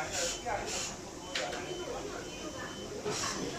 还是第二项不多的。